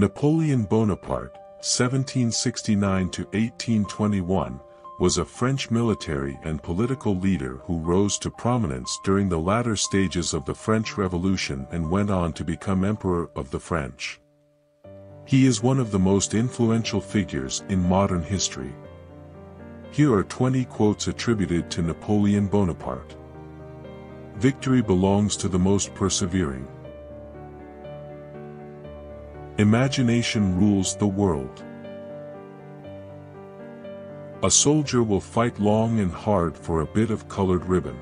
Napoleon Bonaparte, 1769-1821, was a French military and political leader who rose to prominence during the latter stages of the French Revolution and went on to become Emperor of the French. He is one of the most influential figures in modern history. Here are 20 quotes attributed to Napoleon Bonaparte. Victory belongs to the most persevering. Imagination rules the world. A soldier will fight long and hard for a bit of colored ribbon.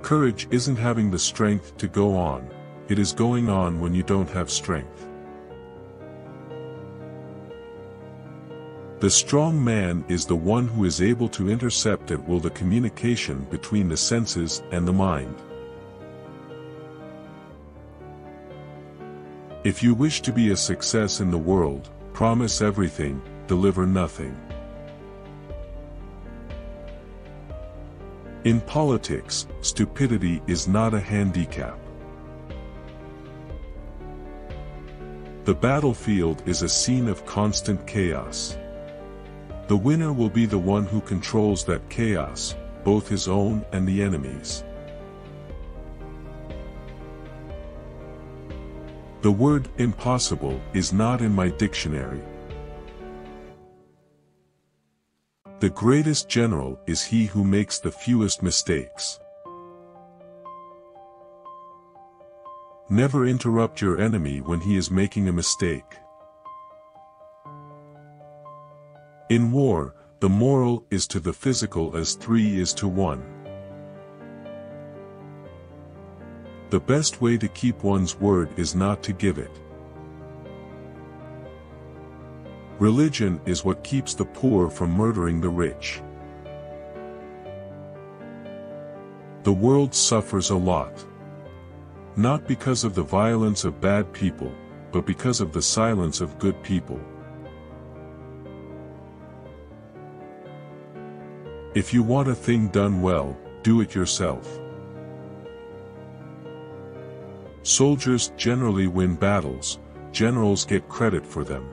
Courage isn't having the strength to go on, it is going on when you don't have strength. The strong man is the one who is able to intercept at will the communication between the senses and the mind. If you wish to be a success in the world, promise everything, deliver nothing. In politics, stupidity is not a handicap. The battlefield is a scene of constant chaos. The winner will be the one who controls that chaos, both his own and the enemy's. The word impossible is not in my dictionary. The greatest general is he who makes the fewest mistakes. Never interrupt your enemy when he is making a mistake. In war, the moral is to the physical as three is to one. The best way to keep one's word is not to give it. Religion is what keeps the poor from murdering the rich. The world suffers a lot. Not because of the violence of bad people, but because of the silence of good people. If you want a thing done well, do it yourself. Soldiers generally win battles, generals get credit for them.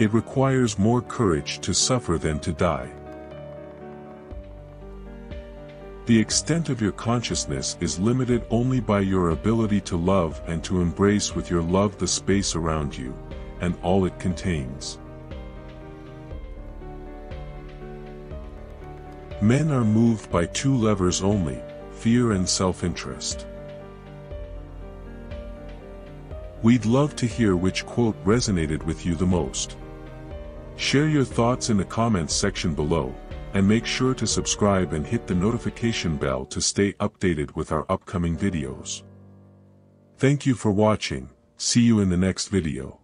It requires more courage to suffer than to die. The extent of your consciousness is limited only by your ability to love and to embrace with your love the space around you, and all it contains. Men are moved by two levers only, fear and self-interest. We'd love to hear which quote resonated with you the most. Share your thoughts in the comments section below, and make sure to subscribe and hit the notification bell to stay updated with our upcoming videos. Thank you for watching, see you in the next video.